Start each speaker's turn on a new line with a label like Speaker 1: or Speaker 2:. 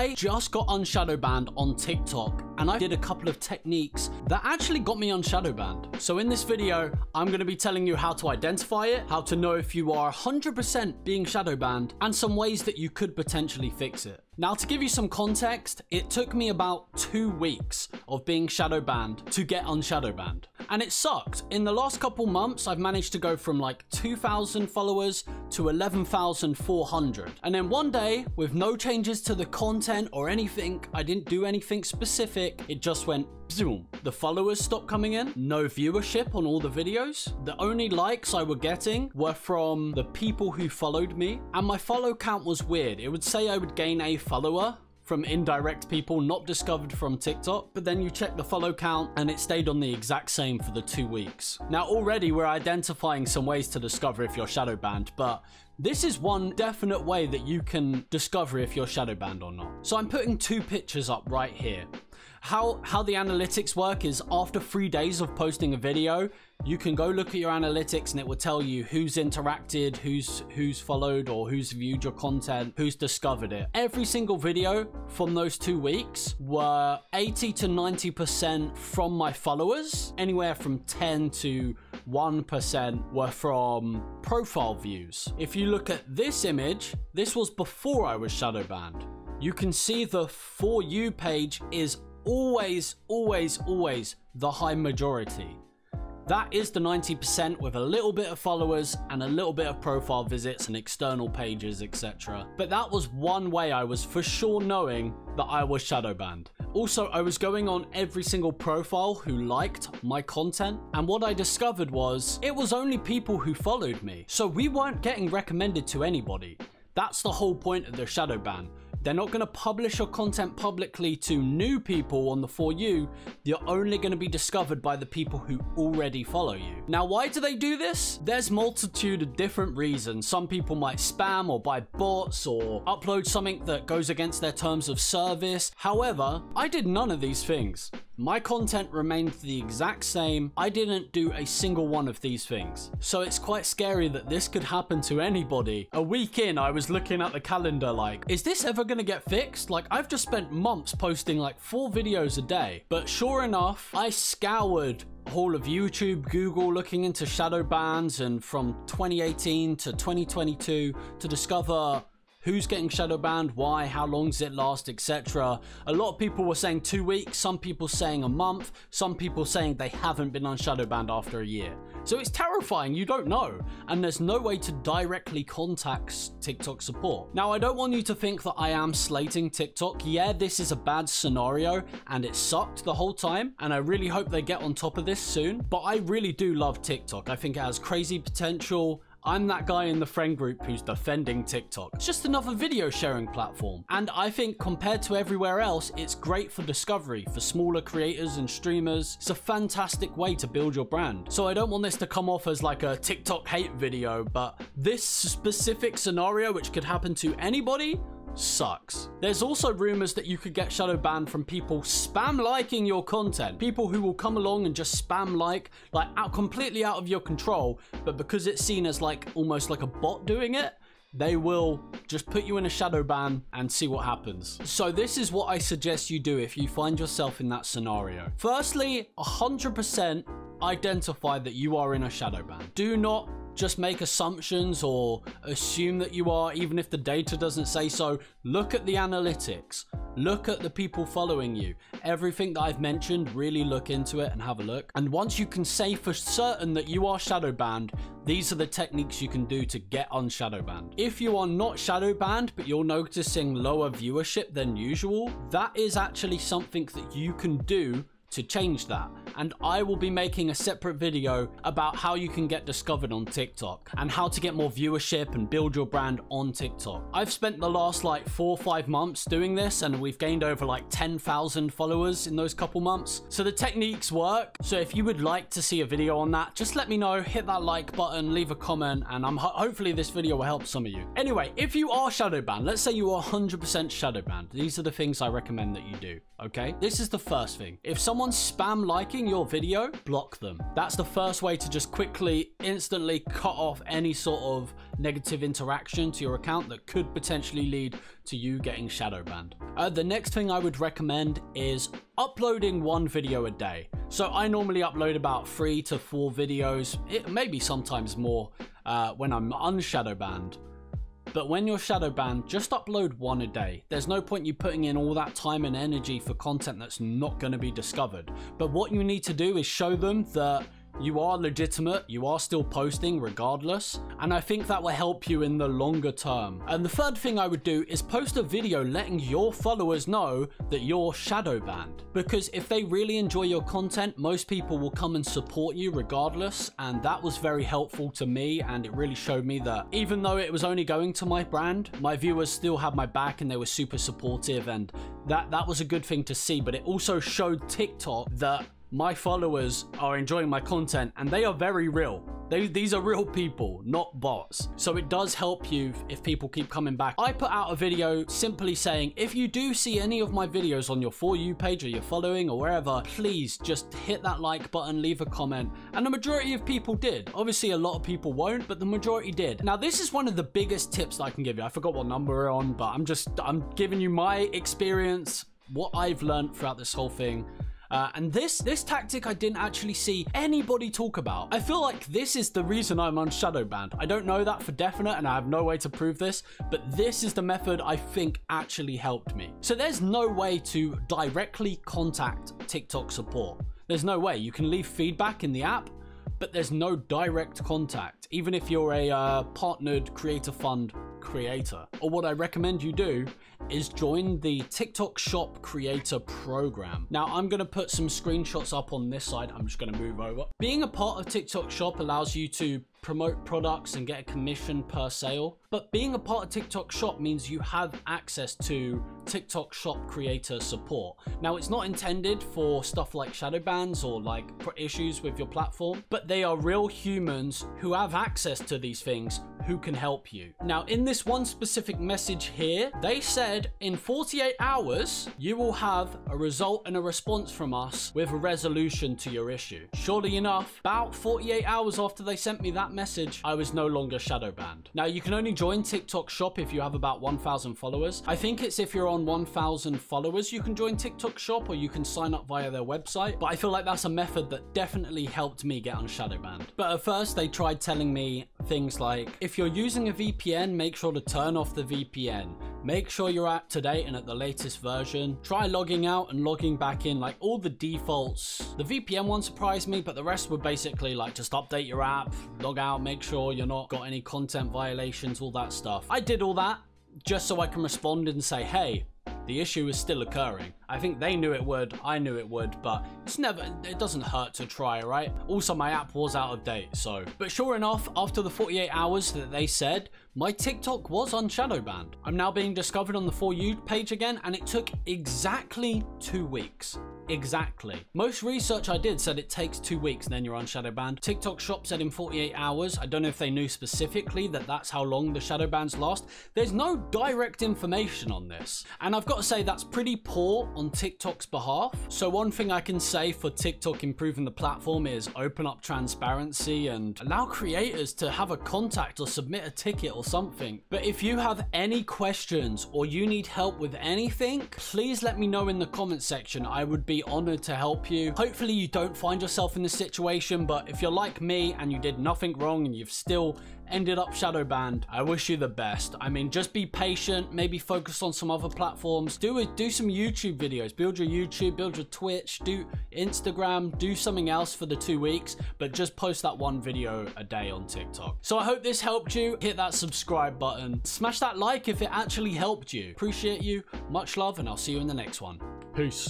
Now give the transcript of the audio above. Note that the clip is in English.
Speaker 1: I just got unshadow banned on TikTok and I did a couple of techniques that actually got me unshadow banned. So in this video, I'm going to be telling you how to identify it, how to know if you are 100% being shadow banned, and some ways that you could potentially fix it. Now, to give you some context, it took me about two weeks of being shadow banned to get unshadow banned. And it sucked. In the last couple months, I've managed to go from like 2,000 followers to 11,400. And then one day, with no changes to the content or anything, I didn't do anything specific, it just went zoom. The followers stopped coming in, no viewership on all the videos. The only likes I were getting were from the people who followed me, and my follow count was weird. It would say I would gain a follower from indirect people not discovered from TikTok, but then you check the follow count and it stayed on the exact same for the two weeks. Now, already we're identifying some ways to discover if you're shadow banned, but this is one definite way that you can discover if you're shadow banned or not. So I'm putting two pictures up right here. How, how the analytics work is after three days of posting a video, you can go look at your analytics and it will tell you who's interacted, who's who's followed or who's viewed your content, who's discovered it. Every single video from those two weeks were 80 to 90% from my followers, anywhere from 10 to 1% were from profile views. If you look at this image, this was before I was shadow banned. You can see the For You page is always, always, always the high majority. That is the 90% with a little bit of followers and a little bit of profile visits and external pages, etc. But that was one way I was for sure knowing that I was shadow banned. Also, I was going on every single profile who liked my content, and what I discovered was it was only people who followed me. So we weren't getting recommended to anybody. That's the whole point of the shadow ban. They're not going to publish your content publicly to new people on the For You. You're only going to be discovered by the people who already follow you. Now, why do they do this? There's multitude of different reasons. Some people might spam or buy bots or upload something that goes against their terms of service. However, I did none of these things. My content remained the exact same. I didn't do a single one of these things. So it's quite scary that this could happen to anybody. A week in, I was looking at the calendar like, is this ever gonna get fixed? Like, I've just spent months posting like four videos a day. But sure enough, I scoured all of YouTube, Google looking into shadow bans and from 2018 to 2022 to discover who's getting shadow banned, why, how long does it last, etc. A lot of people were saying two weeks, some people saying a month, some people saying they haven't been unshadow banned after a year. So it's terrifying, you don't know, and there's no way to directly contact TikTok support. Now, I don't want you to think that I am slating TikTok. Yeah, this is a bad scenario, and it sucked the whole time, and I really hope they get on top of this soon, but I really do love TikTok. I think it has crazy potential. I'm that guy in the friend group who's defending TikTok. It's just another video sharing platform. And I think compared to everywhere else, it's great for discovery for smaller creators and streamers. It's a fantastic way to build your brand. So I don't want this to come off as like a TikTok hate video, but this specific scenario, which could happen to anybody, sucks. There's also rumors that you could get shadow banned from people spam liking your content. People who will come along and just spam like, like out completely out of your control, but because it's seen as like almost like a bot doing it, they will just put you in a shadow ban and see what happens. So this is what I suggest you do if you find yourself in that scenario. Firstly, 100% identify that you are in a shadow ban. Do not just make assumptions or assume that you are, even if the data doesn't say so. Look at the analytics. Look at the people following you. Everything that I've mentioned, really look into it and have a look. And once you can say for certain that you are shadow banned, these are the techniques you can do to get unshadow banned. If you are not shadow banned, but you're noticing lower viewership than usual, that is actually something that you can do to change that. And I will be making a separate video about how you can get discovered on TikTok and how to get more viewership and build your brand on TikTok. I've spent the last like four or five months doing this and we've gained over like 10,000 followers in those couple months. So the techniques work. So if you would like to see a video on that, just let me know, hit that like button, leave a comment, and I'm ho hopefully this video will help some of you. Anyway, if you are shadow banned, let's say you are 100% shadow banned. These are the things I recommend that you do, okay? This is the first thing. If someone someone's spam liking your video, block them. That's the first way to just quickly, instantly cut off any sort of negative interaction to your account that could potentially lead to you getting shadow banned. Uh, the next thing I would recommend is uploading one video a day. So I normally upload about three to four videos, maybe sometimes more uh, when I'm unshadow banned. But when you're shadow banned, just upload one a day. There's no point you putting in all that time and energy for content that's not going to be discovered. But what you need to do is show them that you are legitimate, you are still posting regardless, and I think that will help you in the longer term. And the third thing I would do is post a video letting your followers know that you're shadow banned. Because if they really enjoy your content, most people will come and support you regardless, and that was very helpful to me, and it really showed me that even though it was only going to my brand, my viewers still had my back and they were super supportive, and that, that was a good thing to see, but it also showed TikTok that my followers are enjoying my content and they are very real. They, these are real people, not bots. So it does help you if people keep coming back. I put out a video simply saying, if you do see any of my videos on your For You page or your following or wherever, please just hit that like button, leave a comment. And the majority of people did. Obviously, a lot of people won't, but the majority did. Now, this is one of the biggest tips I can give you. I forgot what number we're on, but I'm just, I'm giving you my experience, what I've learned throughout this whole thing. Uh, and this this tactic I didn't actually see anybody talk about. I feel like this is the reason I'm unshadow banned. I don't know that for definite and I have no way to prove this, but this is the method I think actually helped me. So there's no way to directly contact TikTok support. There's no way. You can leave feedback in the app, but there's no direct contact, even if you're a uh, partnered creator fund creator. Or what I recommend you do is join the TikTok Shop Creator Program. Now, I'm going to put some screenshots up on this side. I'm just to move over. Being a part of TikTok Shop allows you to promote products and get a commission per sale. But being a part of TikTok Shop means you have access to TikTok Shop creator support. Now, it's not intended for stuff like shadow bans or like issues with your platform, but they are real humans who have access to these things who can help you. Now, in this one specific message here, they said in 48 hours, you will have a result and a response from us with a resolution to your issue. Surely enough, about 48 hours after they sent me that message, I was no longer shadow banned. Now, you can only join TikTok Shop if you have about 1,000 followers. I think it's if you're on 1,000 followers, you can join TikTok Shop or you can sign up via their website. But I feel like that's a method that definitely helped me get unshadow banned. But at first, they tried telling me things like, if you're using a VPN, make sure to turn off the VPN. Make sure you're up to date and at the latest version. Try logging out and logging back in, like all the defaults. The VPN one surprised me, but the rest were basically like just update your app, log out, make sure you're not got any content violations, all that stuff. I did all that just so I can respond and say, hey, the issue is still occurring. I think they knew it would, I knew it would, but it's never, it doesn't hurt to try, right? Also, my app was out of date, so. But sure enough, after the 48 hours that they said, my TikTok was unshadow banned. I'm now being discovered on the For You page again, and it took exactly two weeks exactly. Most research I did said it takes two weeks and then you're unshadow banned. TikTok Shop said in 48 hours. I don't know if they knew specifically that that's how long the shadow bans last. There's no direct information on this. And I've got to say that's pretty poor on TikTok's behalf. So one thing I can say for TikTok improving the platform is open up transparency and allow creators to have a contact or submit a ticket or something. But if you have any questions or you need help with anything, please let me know in the comment section. I would be honored to help you. Hopefully you don't find yourself in this situation, but if you're like me and you did nothing wrong and you've still ended up shadow banned, I wish you the best. I mean, just be patient, maybe focus on some other platforms. Do it, do some YouTube videos, build your YouTube, build your Twitch, do Instagram, do something else for the two weeks, but just post that one video a day on TikTok. So I hope this helped you. Hit that subscribe button, smash that like if it actually helped you. Appreciate you, much love, and I'll see you in the next one. Peace.